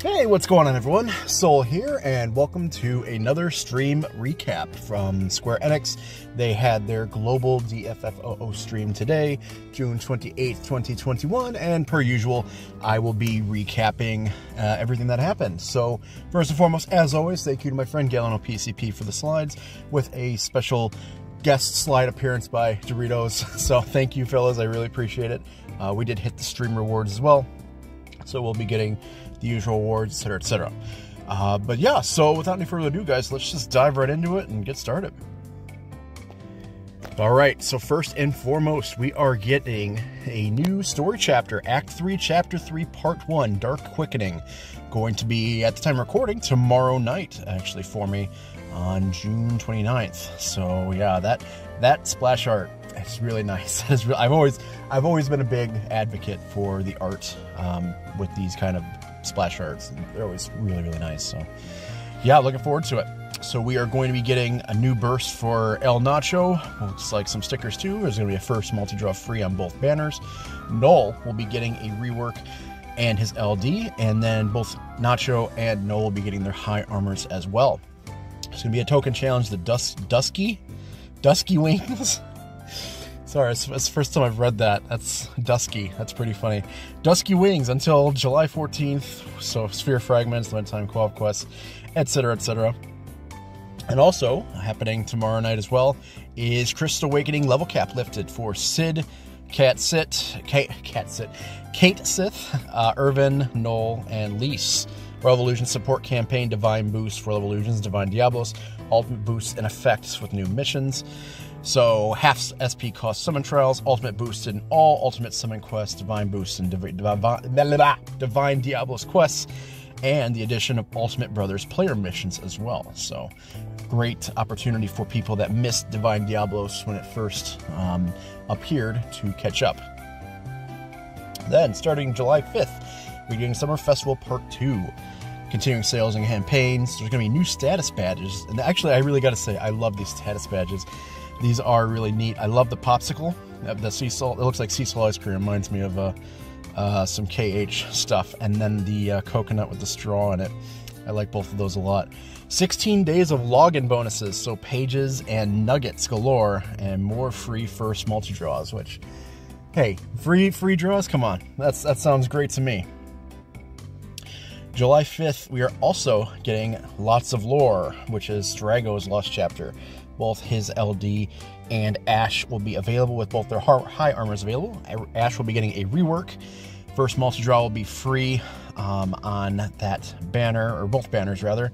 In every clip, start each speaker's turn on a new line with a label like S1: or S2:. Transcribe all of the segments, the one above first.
S1: Hey, what's going on everyone? Soul here, and welcome to another stream recap from Square Enix. They had their global DFFOO stream today, June 28th, 2021, and per usual, I will be recapping uh, everything that happened. So, first and foremost, as always, thank you to my friend GallonOPCP for the slides, with a special guest slide appearance by Doritos. So, thank you, fellas, I really appreciate it. Uh, we did hit the stream rewards as well, so we'll be getting the usual awards, etc., etc. Uh, but yeah, so without any further ado, guys, let's just dive right into it and get started. All right, so first and foremost, we are getting a new story chapter, Act 3, Chapter 3, Part 1, Dark Quickening. Going to be, at the time recording, tomorrow night, actually, for me on June 29th. So yeah, that that splash art is really nice. I've always I've always been a big advocate for the art um, with these kind of splash arts. They're always really, really nice. So, yeah, looking forward to it. So we are going to be getting a new burst for El Nacho. Looks like some stickers too. There's going to be a first multi-draw free on both banners. Noel will be getting a rework and his LD, and then both Nacho and Noel will be getting their high armors as well. It's going to be a token challenge, the dus- Dusky, Dusky Wings. Sorry, it's, it's, the first time I've read that. That's Dusky. That's pretty funny. Dusky Wings until July 14th. So Sphere Fragments, Limited Time Co-op Quest, etc., etc. And also happening tomorrow night as well is Crystal Awakening level cap lifted for Cid, Cat Sit, Kate, Cat Sit, Cait Sith, uh, Irvine, Noel, and Lyse. Revolution support campaign, Divine Boost for Revolutions, Divine Diablos, ultimate boosts and effects with new missions. So half SP cost summon trials, ultimate boost in all ultimate summon quests, divine boost and divine, divine, divine Diablos quests, and the addition of Ultimate Brothers player missions as well. So great opportunity for people that missed Divine Diablos when it first um, appeared to catch up. Then, starting July 5th, we're doing Summer Festival Part 2 continuing sales and campaigns. There's going to be new status badges. And actually, I really got to say, I love these status badges. These are really neat. I love the popsicle. The sea salt. It looks like sea salt ice cream. Reminds me of uh, uh, some KH stuff. And then the uh, coconut with the straw in it. I like both of those a lot. 16 days of login bonuses, so pages and nuggets galore, and more free first multi draws. Which, hey, free free draws. Come on, that's that sounds great to me. July 5th, we are also getting lots of lore, which is Strago's Lost Chapter both his LD and Ash will be available with both their high armors available. Ash will be getting a rework. First multi draw will be free um, on that banner, or both banners rather.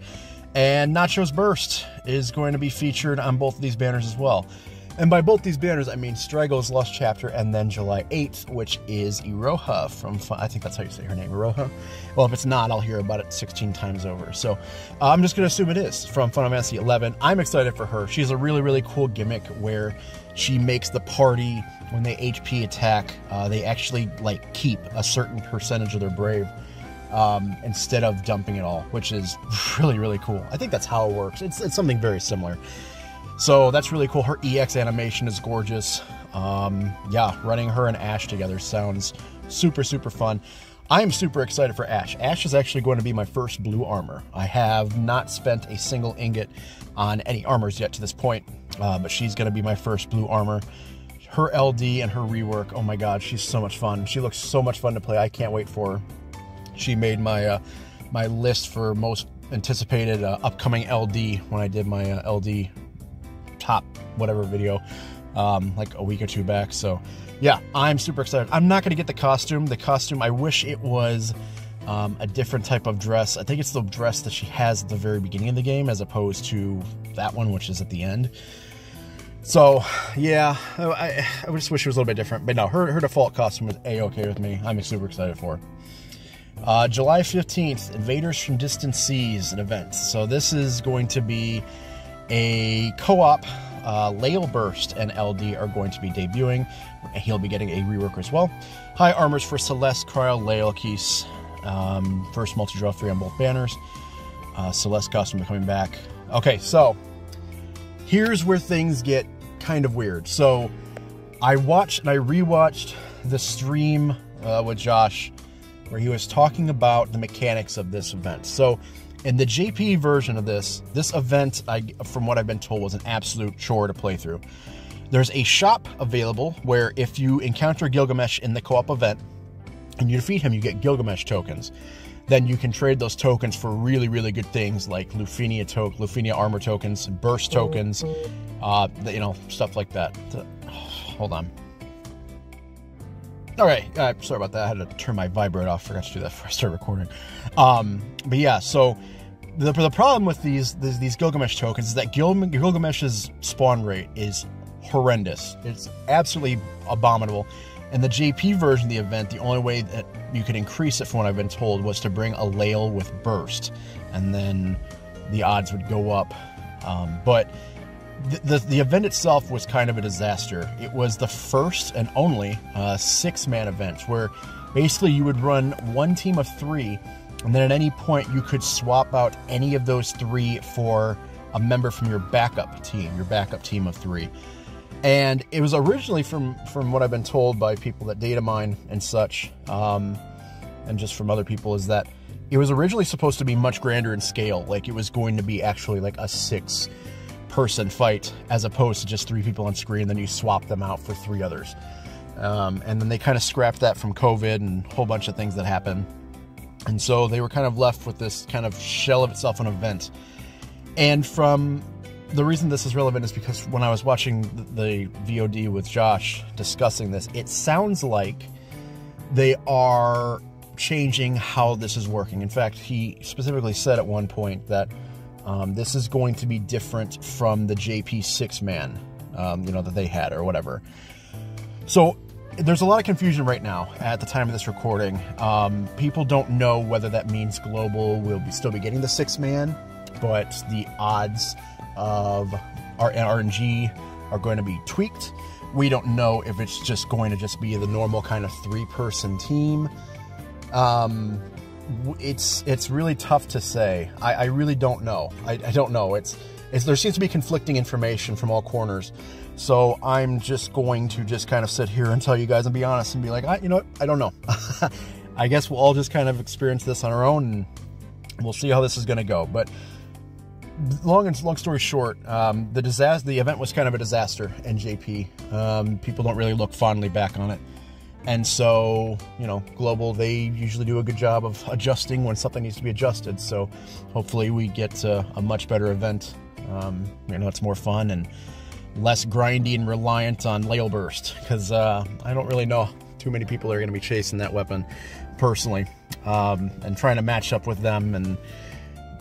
S1: And Nacho's Burst is going to be featured on both of these banners as well. And by both these banners, I mean Strago's Lost Chapter and then July 8th, which is Iroha from, I think that's how you say her name, Iroha. Well, if it's not, I'll hear about it 16 times over. So uh, I'm just going to assume it is from Final Fantasy 11. I'm excited for her. She's a really, really cool gimmick where she makes the party, when they HP attack, uh, they actually like keep a certain percentage of their brave. Um, instead of dumping it all, which is really, really cool. I think that's how it works. It's, it's something very similar. So that's really cool. Her EX animation is gorgeous. Um, yeah, running her and Ash together sounds super, super fun. I am super excited for Ash. Ash is actually going to be my first blue armor. I have not spent a single ingot on any armors yet to this point, uh, but she's going to be my first blue armor. Her LD and her rework, oh my god, she's so much fun. She looks so much fun to play. I can't wait for her. She made my uh, my list for most anticipated uh, upcoming LD when I did my uh, LD top whatever video um, like a week or two back. So yeah, I'm super excited. I'm not going to get the costume. The costume, I wish it was um, a different type of dress. I think it's the dress that she has at the very beginning of the game as opposed to that one, which is at the end. So, yeah, I, I just wish it was a little bit different. But no, her, her default costume is A-okay with me. I'm super excited for it. Uh, July 15th, Invaders from Distant Seas, an event. So this is going to be a co-op uh, Lael Burst and LD are going to be debuting. He'll be getting a rework as well. High armors for Celeste, Cryo, Lael, Keese. Um, first multi-draw three on both banners. Uh, Celeste costume coming back. Okay, so here's where things get kind of weird. So I watched and I rewatched the stream uh, with Josh where he was talking about the mechanics of this event. So, in the JP version of this, this event, I, from what I've been told, was an absolute chore to play through. There's a shop available where if you encounter Gilgamesh in the co op event and you defeat him, you get Gilgamesh tokens. Then you can trade those tokens for really, really good things like Lufenia token, Lufenia armor tokens, burst tokens, uh, you know, stuff like that. Hold on. All right, uh, sorry about that. I had to turn my vibrate off. Forgot to do that before I started recording. Um, but yeah, so the, the problem with these, these, these Gilgamesh tokens is that Gil, Gilgamesh's spawn rate is horrendous. It's absolutely abominable. In the JP version of the event, the only way that you could increase it, from what I've been told, was to bring a Lail with burst, and then the odds would go up. Um, but the, the, event itself was kind of a disaster. It was the first and only uh, six man event where basically you would run one team of three, and then at any point you could swap out any of those three for a member from your backup team, your backup team of three. And it was originally from from what I've been told by people that data mine and such, um, and just from other people, is that it was originally supposed to be much grander in scale. Like it was going to be actually like a six person fight as opposed to just three people on screen. Then you swap them out for three others. Um, and then they kind of scrapped that from COVID and a whole bunch of things that happened. And so they were kind of left with this kind of shell of itself an event. And from the reason this is relevant is because when I was watching the VOD with Josh discussing this, it sounds like they are changing how this is working. In fact, he specifically said at one point that um, this is going to be different from the JP six man, um, you know, that they had or whatever. So there's a lot of confusion right now at the time of this recording. Um, people don't know whether that means global will be, still be getting the six man, but the odds of our RNG are going to be tweaked. We don't know if it's just going to just be the normal kind of three person team. Um, it's it's really tough to say. I, I really don't know. I, I don't know. It's, it's there seems to be conflicting information from all corners. So I'm just going to just kind of sit here and tell you guys and be honest and be like, I, you know what? I don't know. I guess we'll all just kind of experience this on our own and we'll see how this is going to go. But long and long story short, um, the disaster, the event was kind of a disaster in JP. Um, people don't really look fondly back on it, and so you know, global they usually do a good job of adjusting when something needs to be adjusted. So hopefully we get a, a much better event. Um, you know, it's more fun and less grindy and reliant on Lael burst because uh, I don't really know too many people are going to be chasing that weapon personally um, and trying to match up with them and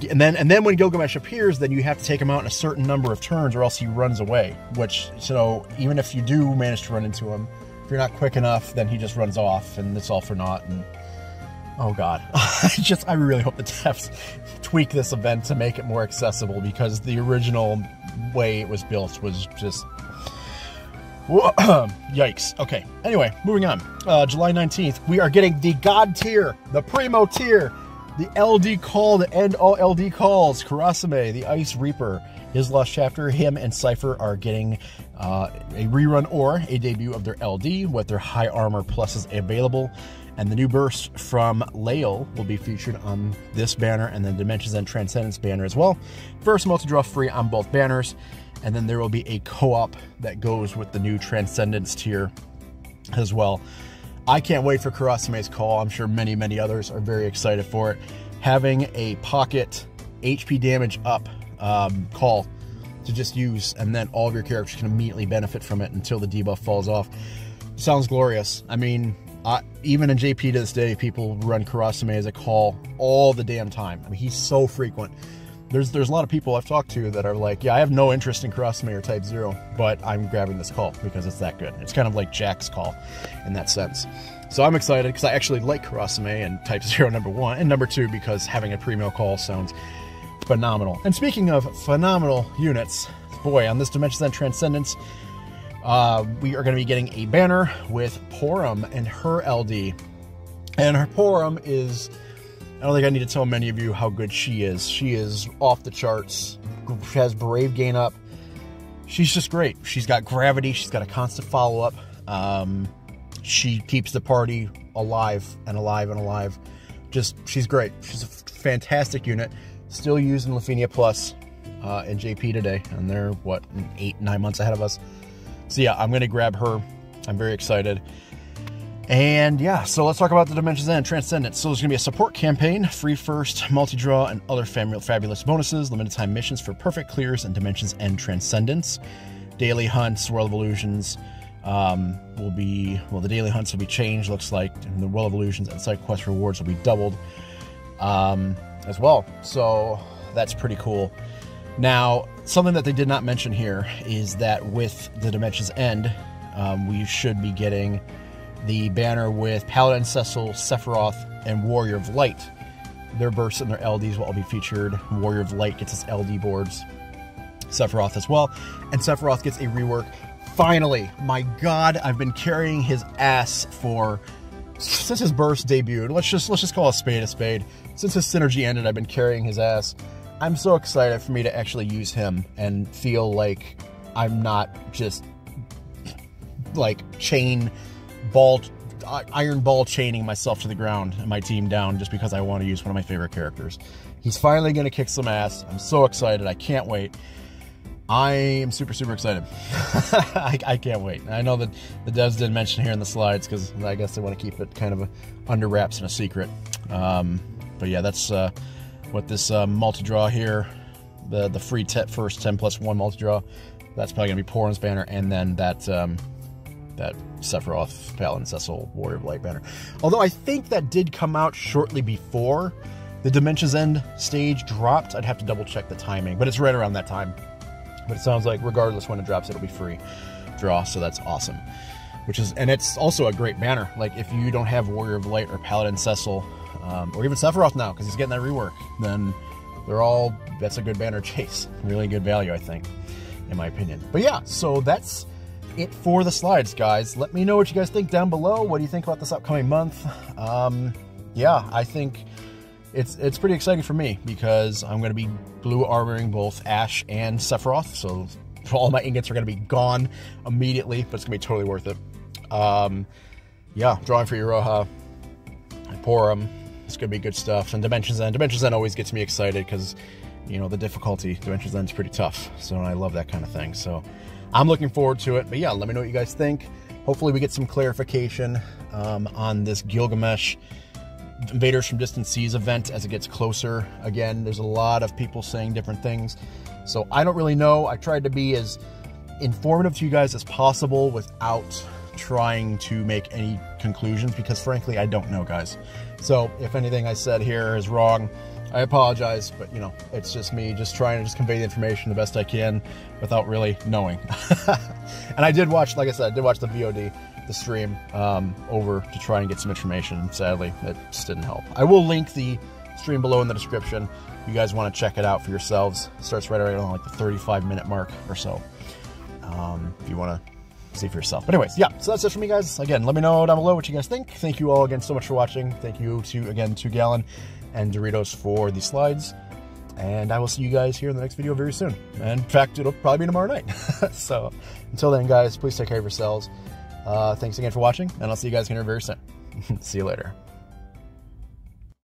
S1: and then and then when Gilgamesh appears, then you have to take him out in a certain number of turns, or else he runs away. Which so even if you do manage to run into him, if you're not quick enough, then he just runs off, and it's all for naught. And oh god, I just I really hope the devs tweak this event to make it more accessible because the original way it was built was just. Yikes. Okay. Anyway, moving on. Uh, July 19th, we are getting the God tier, the Primo tier the LD call to end all LD calls. Kurasame, the Ice Reaper, his lost chapter, him and Cypher are getting uh, a rerun or a debut of their LD with their high armor pluses available. And the new burst from Lael will be featured on this banner and the Dimensions and Transcendence banner as well. First multi draw free on both banners. And then there will be a co op that goes with the new Transcendence tier as well. I can't wait for Kurasame's call. I'm sure many, many others are very excited for it. Having a pocket HP damage up um, call to just use, and then all of your characters can immediately benefit from it until the debuff falls off. Sounds glorious. I mean, I, even in JP to this day, people run Kurasame as a call all the damn time. I mean, he's so frequent there's there's a lot of people I've talked to that are like, yeah, I have no interest in Kurasame or Type Zero, but I'm grabbing this call because it's that good. It's kind of like Jack's call in that sense. So I'm excited because I actually like Kurasame and Type Zero number one and number two because having a pre-mill call sounds phenomenal. And speaking of phenomenal units, boy, on this Dimensions and Transcendence, uh, we are going to be getting a banner with Porom and her LD. And her Porom is I don't think I need to tell many of you how good she is. She is off the charts. She has Brave Gain up. She's just great. She's got gravity. She's got a constant follow up. Um, she keeps the party alive and alive and alive. Just, she's great. She's a fantastic unit. Still using Lufenia Plus uh, in JP today, and they're, what, eight, nine months ahead of us. So yeah, I'm to grab her. I'm very excited. And yeah, so let's talk about the Dimensions End Transcendence. So there's to be a support campaign, free first, multi-draw, and other fabulous bonuses, limited time missions for perfect clears and Dimensions End Transcendence. Daily hunts, World of Illusions um, will be, well, the daily hunts will be changed, looks like, and the World of Illusions and side quest rewards will be doubled um, as well. So that's pretty cool. Now, something that they did not mention here is that with the Dimensions End, um, we should be getting the banner with Paladin Cecil, Sephiroth, and Warrior of Light. Their bursts and their LDs will all be featured. Warrior of Light gets its LD boards. Sephiroth as well. And Sephiroth gets a rework. Finally, my god, I've been carrying his ass for since his burst debuted. Let's just let's just call a spade a spade. Since his synergy ended, I've been carrying his ass. I'm so excited for me to actually use him and feel like I'm not just like chain ball iron ball chaining myself to the ground and my team down just because I want to use one of my favorite characters. He's finally going to kick some ass. I'm so excited. I can't wait. I am super, super excited. I, I, can't wait. I know that the devs didn't mention here in the slides because I guess they want to keep it kind of under wraps and a secret. Um, but yeah, that's uh, what this uh, multi-draw here, the, the free first 10 plus 1 multi-draw, that's probably to be Porom's banner, and then that um, that Sephiroth, Paladin, Cecil, Warrior of Light banner. Although I think that did come out shortly before the Dimensions End stage dropped. I'd have to double check the timing, but it's right around that time. But it sounds like regardless when it drops, it'll be free draw, so that's awesome. Which is, and it's also a great banner. Like if you don't have Warrior of Light or Paladin Cecil, um, or even Sephiroth now, because he's getting that rework, then they're all, that's a good banner chase. Really good value, I think, in my opinion. But yeah, so that's it for the slides, guys. Let me know what you guys think down below. What do you think about this upcoming month? Um, yeah, I think it's it's pretty exciting for me because I'm going to be blue armoring both Ash and Sephiroth, so all my ingots are going to be gone immediately, but it's going to be totally worth it. Um, yeah, drawing for Iroha. Them. It's going to be good stuff. And Dimensions End. Dimensions End always gets me excited because, you know, the difficulty, Dimensions End is pretty tough. So I love that kind of thing. So I'm looking forward to it. But yeah, let me know what you guys think. Hopefully we get some clarification um, on this Gilgamesh Invaders from Distant Seas event as it gets closer. Again, there's a lot of people saying different things. So I don't really know. I tried to be as informative to you guys as possible without trying to make any conclusions because frankly, I don't know, guys. So if anything I said here is wrong, I apologize, but you know, it's just me just trying to just convey the information the best I can without really knowing. and I did watch, like I said, I did watch the VOD, the stream, um, over to try and get some information. Sadly, it just didn't help. I will link the stream below in the description. You guys want to check it out for yourselves. It starts right around like the 35 minute mark or so. Um, if you want to see for yourself. But anyways, yeah, so that's it for me, guys. Again, let me know down below what you guys think. Thank you all again so much for watching. Thank you to, again, to Gallon and Doritos for the slides. And I will see you guys here in the next video very soon. And in fact, it'll probably be tomorrow night. so until then, guys, please take care of yourselves. Uh, thanks again for watching, and I'll see you guys here very soon. see you later.